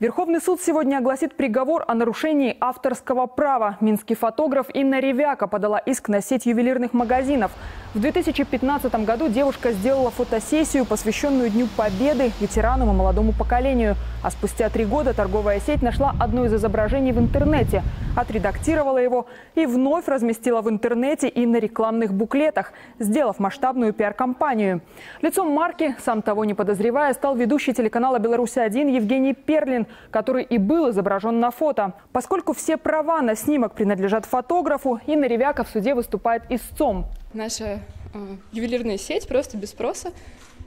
Верховный суд сегодня огласит приговор о нарушении авторского права. Минский фотограф Инна Ревяка подала иск на сеть ювелирных магазинов. В 2015 году девушка сделала фотосессию, посвященную Дню Победы, ветеранам и молодому поколению. А спустя три года торговая сеть нашла одно из изображений в интернете, отредактировала его и вновь разместила в интернете и на рекламных буклетах, сделав масштабную пиар-компанию. Лицом марки, сам того не подозревая, стал ведущий телеканала «Беларусь-1» Евгений Перлин, который и был изображен на фото. Поскольку все права на снимок принадлежат фотографу, Инна Ревяка в суде выступает истцом. Наша э, ювелирная сеть просто без спроса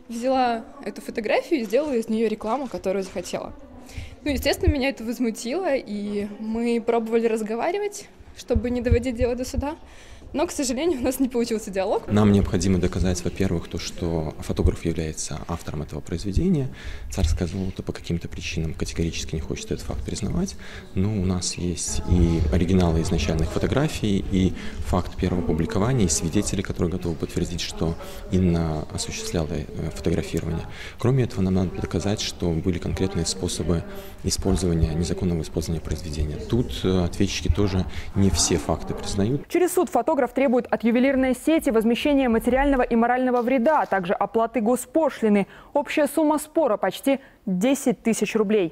взяла эту фотографию и сделала из нее рекламу, которую захотела. Ну, естественно, меня это возмутило, и мы пробовали разговаривать, чтобы не доводить дело до суда. Но, к сожалению, у нас не получился диалог. Нам необходимо доказать, во-первых, то, что фотограф является автором этого произведения. Царское золото по каким-то причинам категорически не хочет этот факт признавать. Но у нас есть и оригиналы изначальных фотографий, и факт первого публикования, и свидетели, которые готовы подтвердить, что Инна осуществляла э, фотографирование. Кроме этого, нам надо доказать, что были конкретные способы использования, незаконного использования произведения. Тут э, ответчики тоже не все факты признают. Через суд фотограф Фотограф требует от ювелирной сети возмещения материального и морального вреда, а также оплаты госпошлины. Общая сумма спора почти 10 тысяч рублей.